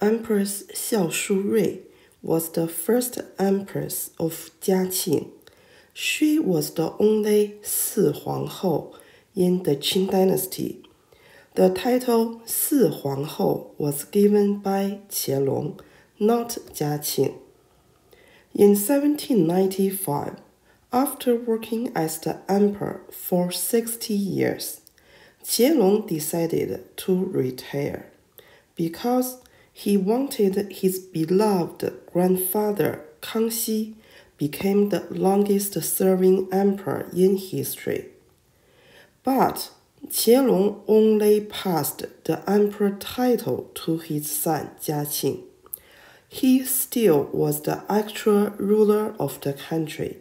Empress Xiao Shurui was the first empress of Jiaqing. She was the only Si Huanghou in the Qing dynasty. The title Si Huanghou was given by Qianlong, not Jiaqing. In 1795, after working as the emperor for 60 years, Qianlong decided to retire because he wanted his beloved grandfather Kangxi became the longest serving emperor in history. But Qianlong only passed the emperor title to his son Jiaqing he still was the actual ruler of the country.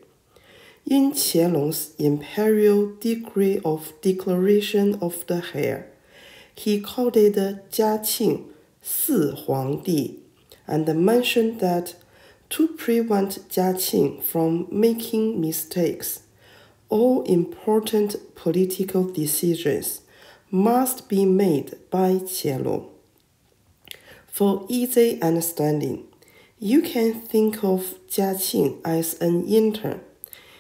In Qianlong's imperial decree of declaration of the heir, he called it Jiaqing Si Huangdi and mentioned that to prevent Jiaqing from making mistakes, all important political decisions must be made by Qianlong. For easy understanding, you can think of Jiaqing as an intern.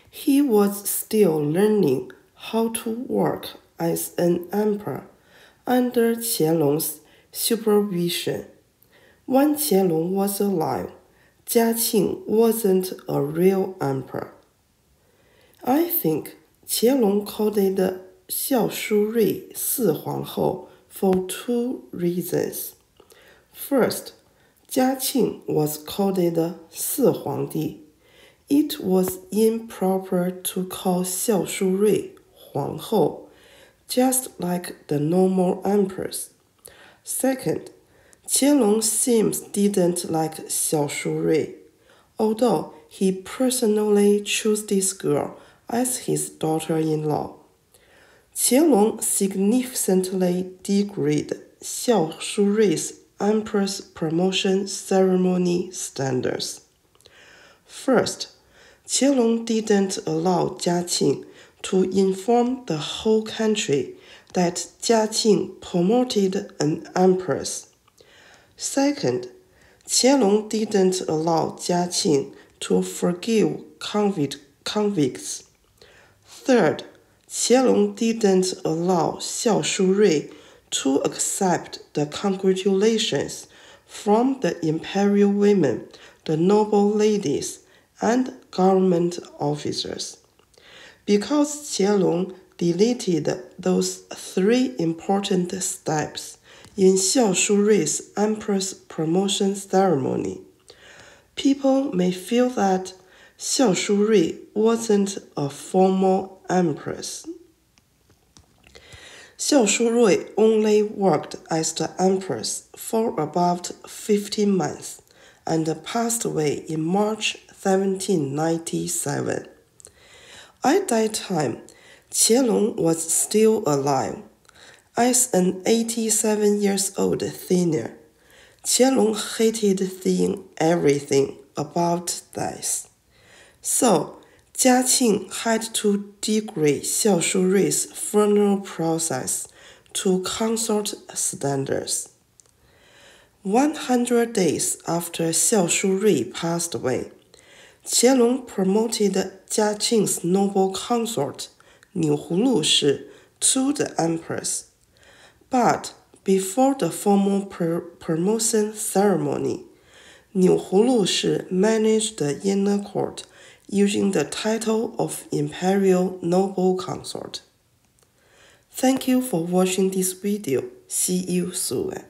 He was still learning how to work as an emperor under Qianlong's supervision. When Qianlong was alive, Jiaqing wasn't a real emperor. I think Qianlong called it Xiao Shurui Si Huanghou for two reasons. First, Jiaqing was called Si Huangdi. It was improper to call Xiao Shurui Huanghou, just like the normal empress. Second, Qianlong seems didn't like Xiao Shurui, although he personally chose this girl as his daughter-in-law. Qianlong significantly degraded Xiao Shurui's Empress Promotion Ceremony Standards. First, Qianlong didn't allow Jiaqing to inform the whole country that Jiaqing promoted an empress. Second, Qianlong didn't allow Jiaqing to forgive convict, convicts. Third, Qianlong didn't allow Xiao Shurui to accept the congratulations from the imperial women, the noble ladies, and government officers. Because Qianlong deleted those three important steps in Xiao Shurui's empress promotion ceremony, people may feel that Xiao Shurui wasn't a formal empress. Xiao Shurui only worked as the empress for about 15 months and passed away in March 1797. At that time, Qianlong was still alive. As an 87 years old senior, Qianlong hated seeing everything about death. So, Jiaqing had to degrade Xiao Shurui's funeral process to consort standards. 100 days after Xiao Shurui passed away, Qianlong promoted Jiaqing's noble consort, Niu Hulu Shi, to the empress. But before the formal promotion ceremony, Niu Hulu Shi managed the inner court using the title of Imperial Noble Consort. Thank you for watching this video. See you soon.